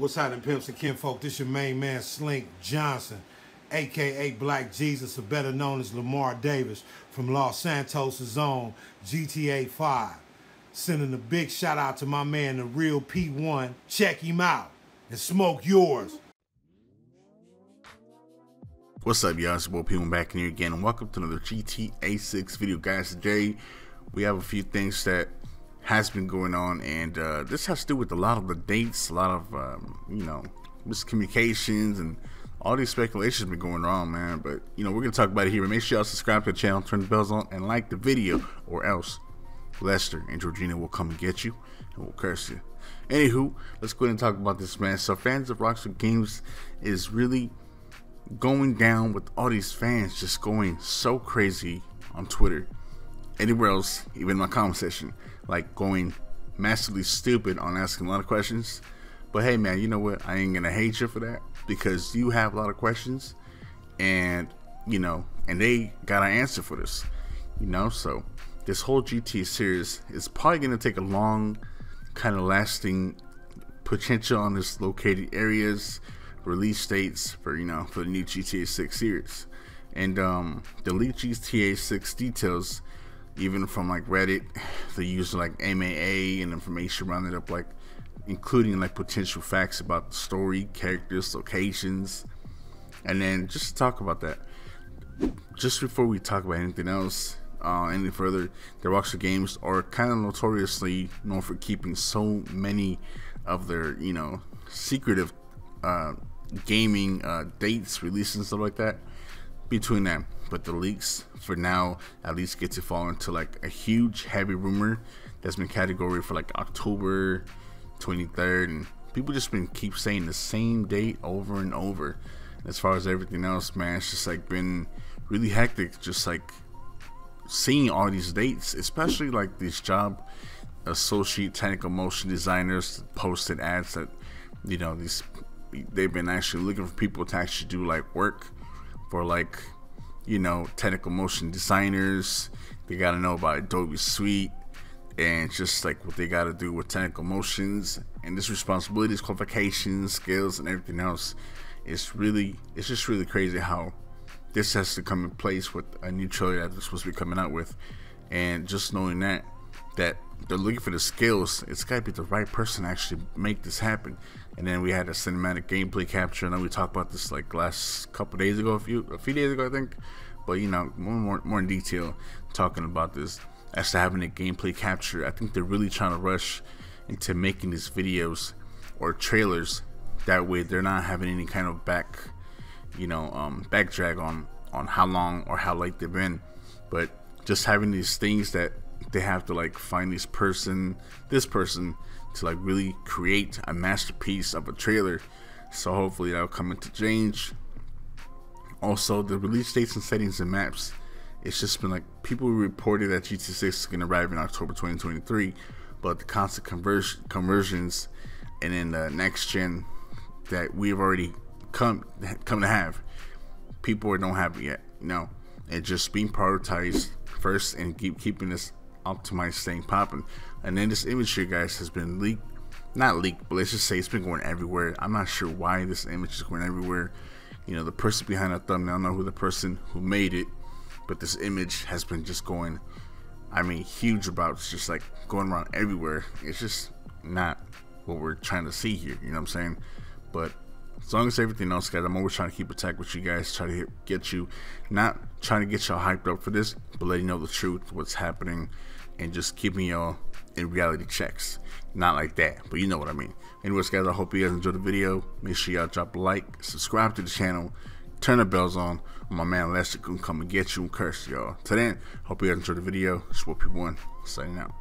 What's happening, pimps and kinfolk? This your main man, Slink Johnson, aka Black Jesus, or better known as Lamar Davis from Los Santos' zone, GTA 5. Sending a big shout out to my man, the real P1. Check him out and smoke yours. What's up, y'all? It's your boy P1 back in here again, and welcome to another GTA 6 video, guys. Today, we have a few things that has been going on, and uh, this has to do with a lot of the dates, a lot of um, you know miscommunications, and all these speculations been going on, man. But you know we're gonna talk about it here. But make sure y'all subscribe to the channel, turn the bells on, and like the video, or else Lester and Georgina will come and get you and will curse you. Anywho, let's go ahead and talk about this, man. So fans of Rockstar Games is really going down with all these fans just going so crazy on Twitter anywhere else, even in my comment section, like going massively stupid on asking a lot of questions. But hey, man, you know what? I ain't gonna hate you for that because you have a lot of questions, and you know, and they got an answer for this, you know. So this whole GT series is probably gonna take a long, kind of lasting potential on this located areas, release dates for you know for the new GTA 6 series, and um, the leaked GTA 6 details even from like Reddit, they use like MAA and information rounded up like including like potential facts about the story, characters, locations, and then just to talk about that. Just before we talk about anything else, uh, any further, the Rockstar Games are kind of notoriously known for keeping so many of their, you know, secretive uh, gaming uh, dates, releases, and stuff like that between them. But the leaks, for now, at least get to fall into like a huge, heavy rumor that's been category for like October 23rd, and people just been keep saying the same date over and over. As far as everything else, man, it's just like been really hectic. Just like seeing all these dates, especially like these job associate technical motion designers posted ads that you know these they've been actually looking for people to actually do like work for like you know technical motion designers. They got to know about adobe suite and just like what they got to do with technical motions and this responsibilities qualifications skills and everything else. It's really it's just really crazy how this has to come in place with a new trailer that they're supposed to be coming out with. And just knowing that that they're looking for the skills. It's got to be the right person to actually make this happen. And then we had a cinematic gameplay capture. and then we talked about this like last couple days ago, a few a few days ago, I think. But you know, more more, more in detail talking about this as to having a gameplay capture. I think they're really trying to rush into making these videos or trailers. That way, they're not having any kind of back, you know, um, back drag on on how long or how late they've been. But just having these things that they have to like find this person, this person to like really create a masterpiece of a trailer. So hopefully that'll come into change. Also, the release dates and settings and maps. It's just been like people reported that GT6 is going to arrive in October 2023, but the constant conversion conversions and then the next gen that we've already come come to have, people don't have it yet. You know, and just being prioritized first and keep keeping this optimized thing popping. And then this image here, guys, has been leaked. Not leaked, but let's just say it's been going everywhere. I'm not sure why this image is going everywhere. You know, the person behind the thumbnail, I know who the person who made it, but this image has been just going, I mean, huge about it's just like going around everywhere. It's just not what we're trying to see here, you know what I'm saying? But as long as everything else, guys, I'm always trying to keep attack with you guys, try to get you, not trying to get y'all hyped up for this, but letting you know the truth, what's happening, and just keeping y'all uh, in reality checks. Not like that, but you know what I mean. Anyways, guys, I hope you guys enjoyed the video. Make sure y'all drop a like, subscribe to the channel, turn the bells on. My man Lester can come and get you and curse y'all. Till then, hope you guys enjoyed the video. It's what people want. Signing out.